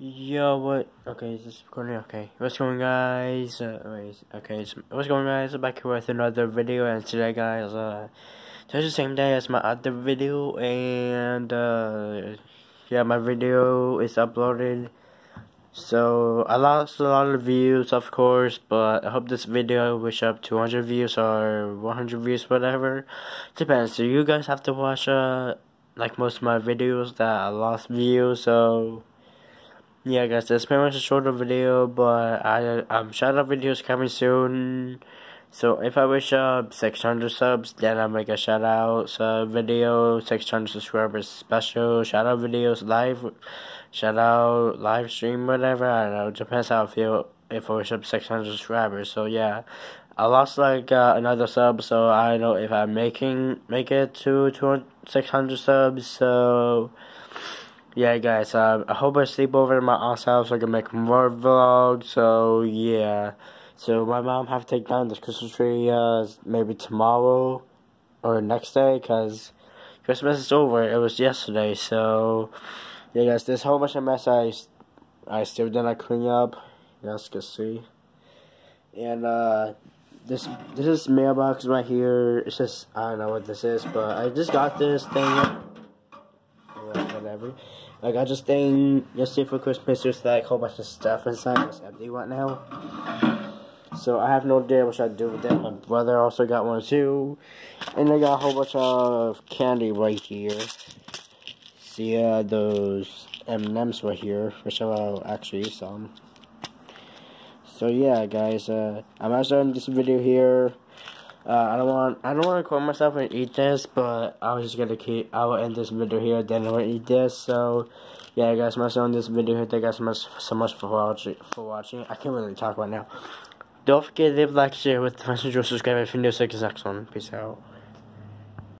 Yo, what? Okay, is this recording? Okay, what's going, guys? Uh, wait, okay, what's going, guys? I'm back here with another video, and today, guys, uh, today's the same day as my other video, and, uh, yeah, my video is uploaded. So, I lost a lot of views, of course, but I hope this video reach up 200 views or 100 views, whatever. Depends. So, you guys have to watch, uh, like most of my videos that I lost views, so yeah guys that's pretty much a shorter video but i um shout out videos coming soon so if i wish up 600 subs then i'll make a shout out sub video 600 subscribers special shout out videos live shout out live stream whatever i don't know depends how i feel if i wish up 600 subscribers so yeah I lost like uh, another sub, so I don't know if I'm making make it to 200, 600 subs. So yeah, guys, uh, I hope I sleep over at my aunt's house so I can make more vlogs. So, yeah. So, my mom have to take down this Christmas tree uh, maybe tomorrow or next day because Christmas is over. It was yesterday. So, yeah, guys, this whole bunch of mess I, I still didn't clean up. You guys can see. And, uh, this this is mailbox right here. It's just, I don't know what this is, but I just got this thing whatever. I got this thing yesterday for Christmas, just like a whole bunch of stuff inside. It's empty right now. So I have no idea what I do with that. My brother also got one too. And I got a whole bunch of candy right here. See uh, those M&M's right here, which I'll actually use some. So yeah, guys, uh, I'm actually in this video here. Uh, I don't want I don't want to record myself and eat this, but I was just gonna keep. I will end this video here. Then I will eat this. So yeah, guys, I'm also this video here. Thank you guys so much so much for watching. For watching, I can't really talk right now. Don't forget to leave like, share with friends, and subscribe if you're new. You next one. Peace out.